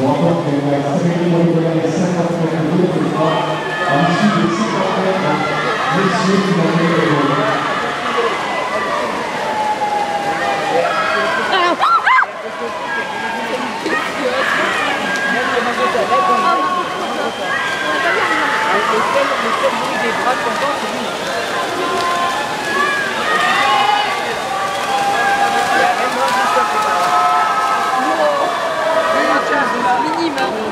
On rappelle que de des bras. minimum.